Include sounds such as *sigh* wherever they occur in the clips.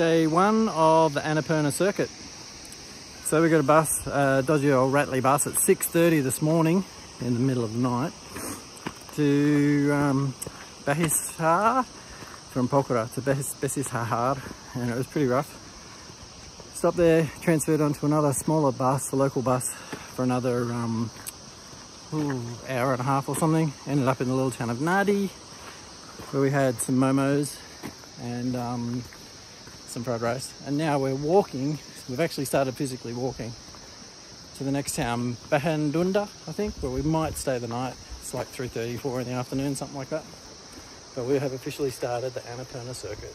day one of the Annapurna circuit. So we got a bus, a dodgy old Ratley bus at 6.30 this morning in the middle of the night to um, Bahisar from Pokhara to Besishahar and it was pretty rough. Stopped there, transferred onto another smaller bus, a local bus for another um, ooh, hour and a half or something. Ended up in the little town of Ngadi where we had some momos and um, some fried rice. And now we're walking, we've actually started physically walking to the next town, Bahundanda, I think, where we might stay the night. It's like 3.30, 4 in the afternoon, something like that. But we have officially started the Annapurna circuit.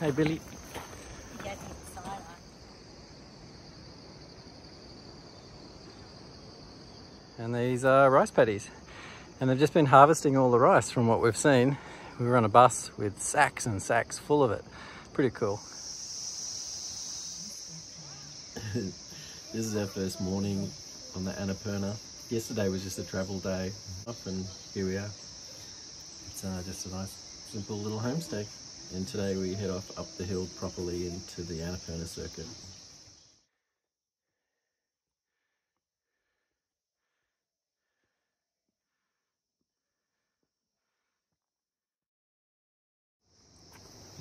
Hey Billy. And these are rice paddies. And they've just been harvesting all the rice from what we've seen. We were on a bus with sacks and sacks full of it. Pretty cool. *laughs* this is our first morning on the Annapurna. Yesterday was just a travel day up and here we are. It's uh, just a nice simple little homestay. And today we head off up the hill properly into the Annapurna circuit.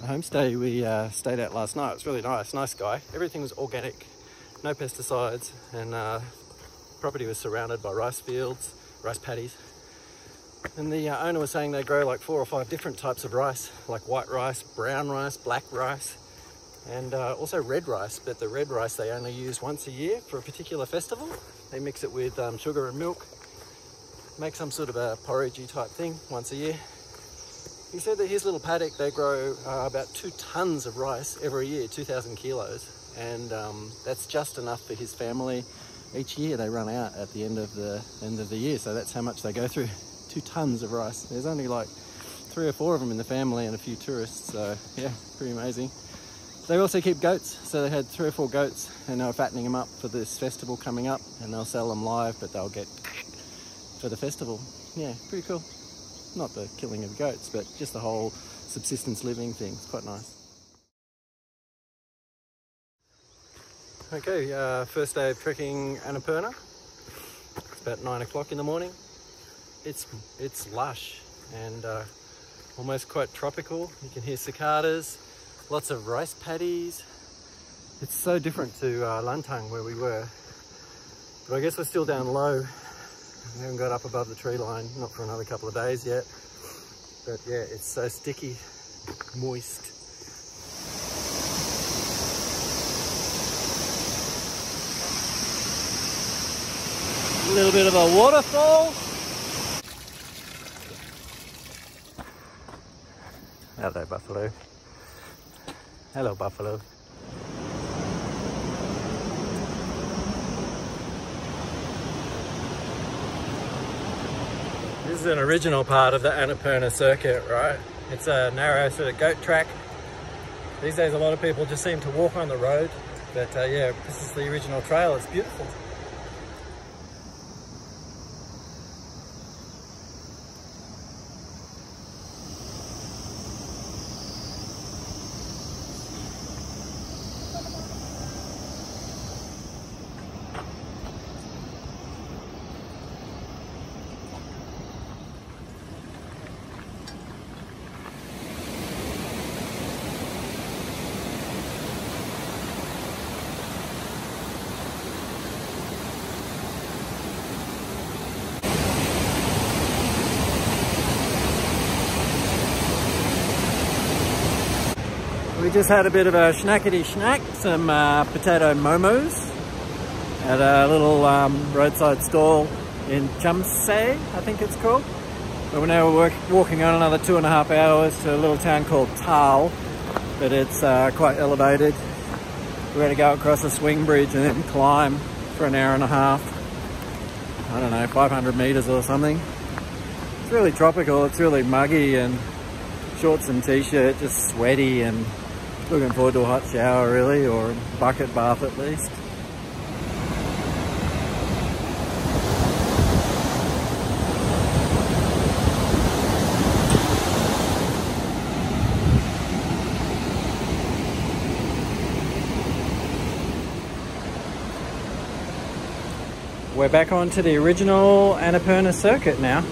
Homestay we uh, stayed at last night, it was really nice, nice guy. Everything was organic, no pesticides, and uh, property was surrounded by rice fields, rice paddies. And the uh, owner was saying they grow like four or five different types of rice, like white rice, brown rice, black rice, and uh, also red rice. But the red rice they only use once a year for a particular festival. They mix it with um, sugar and milk, make some sort of a porridgey type thing once a year. He said that his little paddock, they grow uh, about two tons of rice every year, 2,000 kilos. And um, that's just enough for his family. Each year they run out at the end of the end of the year. So that's how much they go through, *laughs* two tons of rice. There's only like three or four of them in the family and a few tourists. So yeah, pretty amazing. They also keep goats. So they had three or four goats and they were fattening them up for this festival coming up and they'll sell them live, but they'll get *laughs* for the festival. Yeah, pretty cool not the killing of goats, but just the whole subsistence living thing. It's quite nice. Okay, uh, first day of trekking Annapurna. It's about nine o'clock in the morning. It's it's lush and uh, almost quite tropical. You can hear cicadas, lots of rice paddies. It's so different to uh, Langtang where we were. But I guess we're still down low haven't got up above the tree line, not for another couple of days yet. But yeah, it's so sticky, moist. A little bit of a waterfall. Hello, buffalo. Hello, buffalo. This is an original part of the Annapurna circuit, right? It's a narrow sort of goat track. These days a lot of people just seem to walk on the road, but uh, yeah, this is the original trail. It's beautiful. We just had a bit of a schnackety schnack, some uh, potato momos at a little um, roadside stall in Chamsay, I think it's called. But we're now work, walking on another two and a half hours to a little town called Tal, but it's uh, quite elevated. We're going to go across a swing bridge and then climb for an hour and a half. I don't know, 500 meters or something. It's really tropical, it's really muggy and shorts and t-shirt, just sweaty and Looking forward to a hot shower really, or a bucket bath at least. We're back onto the original Annapurna circuit now,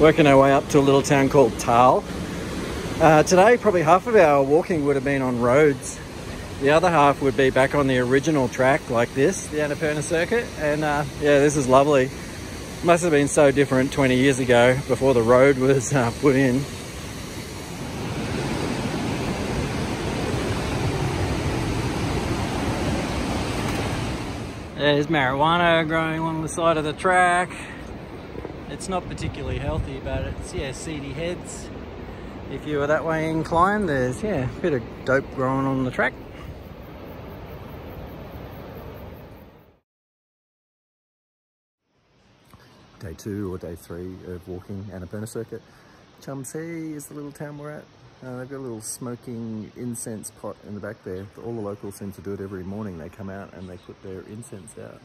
working our way up to a little town called Tal. Uh, today, probably half of our walking would have been on roads. The other half would be back on the original track like this, the Annapurna circuit. And uh, yeah, this is lovely. Must have been so different 20 years ago before the road was uh, put in. There's marijuana growing along the side of the track. It's not particularly healthy, but it's, yeah, seedy heads. If you were that way inclined, there's, yeah, a bit of dope growing on the track. Day two or day three of walking Annapurna Circuit. Chumsea is the little town we're at. Uh, they've got a little smoking incense pot in the back there. All the locals seem to do it every morning. They come out and they put their incense out.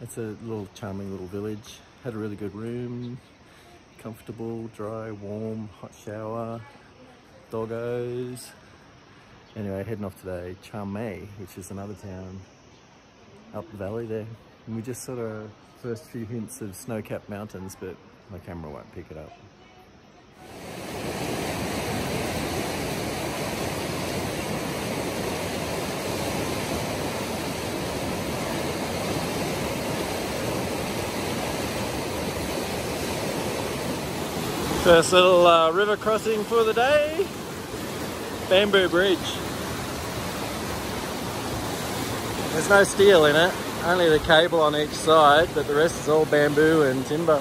It's a little charming little village. Had a really good room, comfortable, dry, warm, hot shower, doggos. Anyway, heading off today, Chame, which is another town up the valley there. And we just sort of first few hints of snow-capped mountains, but my camera won't pick it up. First little uh, river crossing for the day. Bamboo Bridge. There's no steel in it, only the cable on each side, but the rest is all bamboo and timber.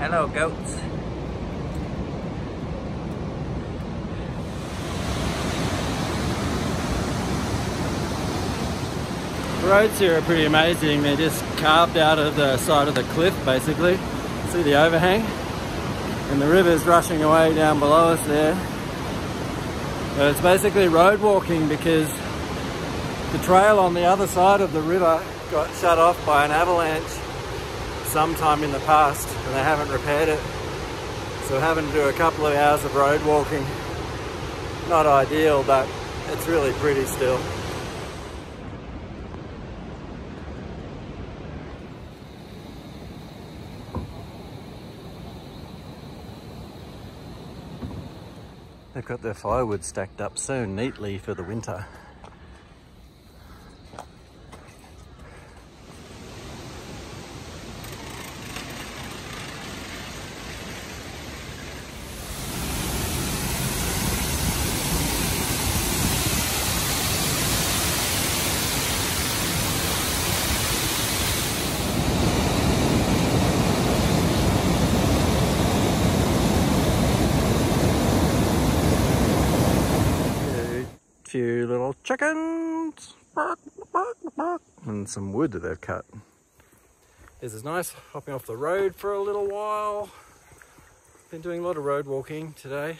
Hello goats. Roads here are pretty amazing. They're just carved out of the side of the cliff, basically. See the overhang? And the river's rushing away down below us there. But it's basically road walking because the trail on the other side of the river got shut off by an avalanche sometime in the past and they haven't repaired it. So having to do a couple of hours of road walking. Not ideal, but it's really pretty still. They've got their firewood stacked up so neatly for the winter. Few little chickens and some wood that they've cut. This is nice, hopping off the road for a little while. Been doing a lot of road walking today.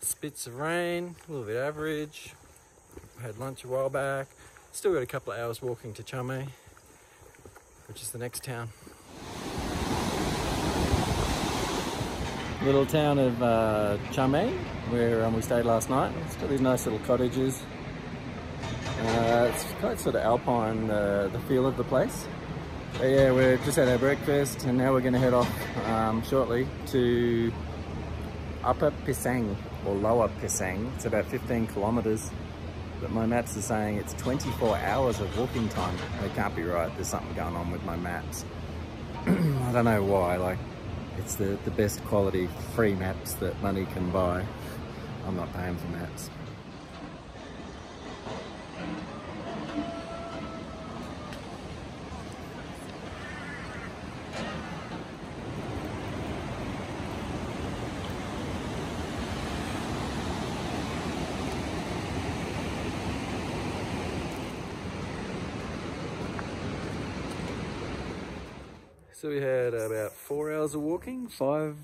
Spits of rain, a little bit average. Had lunch a while back. Still got a couple of hours walking to Chame, which is the next town. Little town of uh, Chame, where um, we stayed last night. It's got these nice little cottages. Uh, it's quite sort of alpine, uh, the feel of the place. But yeah, we've just had our breakfast and now we're going to head off um, shortly to Upper Pisang or Lower Pisang. It's about 15 kilometres, but my maps are saying it's 24 hours of walking time. They can't be right. There's something going on with my maps. *clears throat* I don't know why. Like, it's the, the best quality free maps that money can buy. I'm not paying for maps. So we had about four hours of walking, five,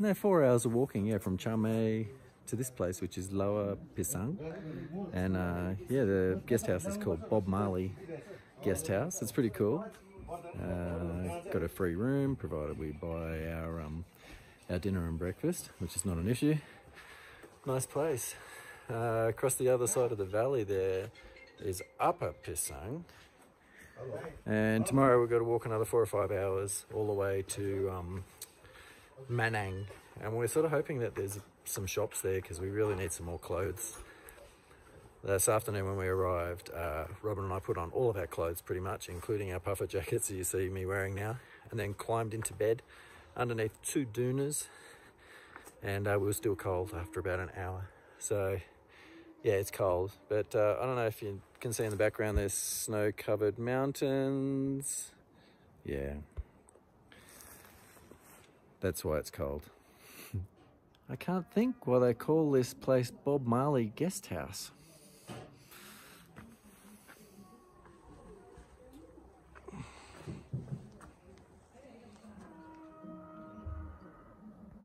no, four hours of walking, yeah, from Chame to this place, which is Lower Pisang. And uh, yeah, the guest house is called Bob Marley Guest House. It's pretty cool. Uh, got a free room provided we buy our um, our dinner and breakfast, which is not an issue. Nice place. Uh, across the other side of the valley there is Upper Pisang. And tomorrow we've got to walk another four or five hours all the way to um, Manang. And we're sort of hoping that there's some shops there because we really need some more clothes. This afternoon when we arrived, uh, Robin and I put on all of our clothes pretty much, including our puffer jackets that you see me wearing now, and then climbed into bed underneath two doonas. And uh, we were still cold after about an hour. So yeah, it's cold, but uh, I don't know if you can see in the background, there's snow-covered mountains. Yeah, that's why it's cold. I can't think why they call this place Bob Marley Guest House.